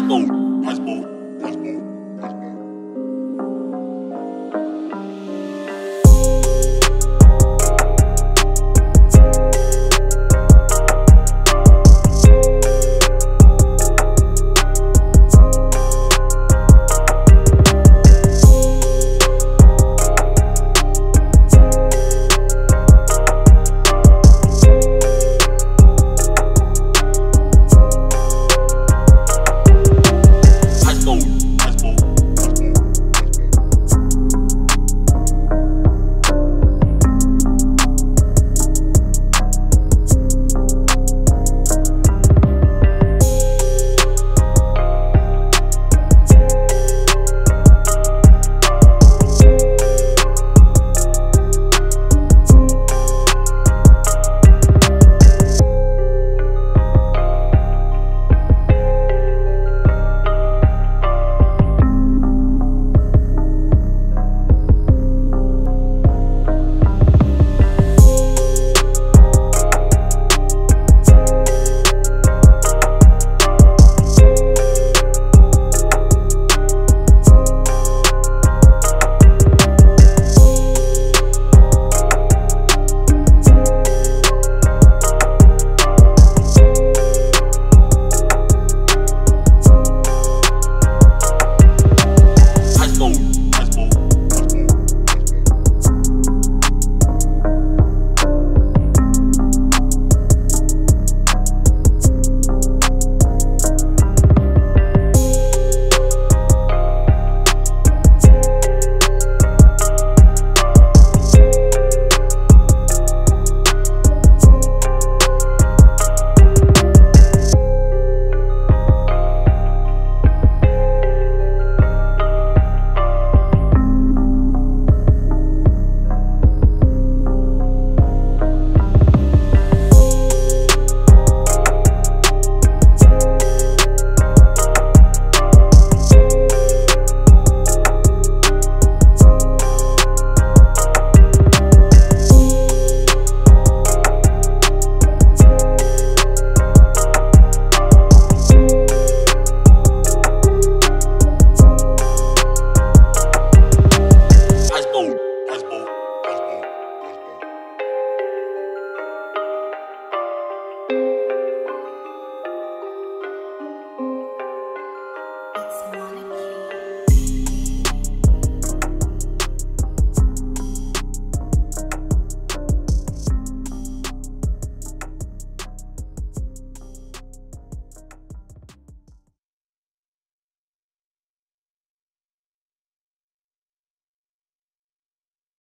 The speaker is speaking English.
move, let's move.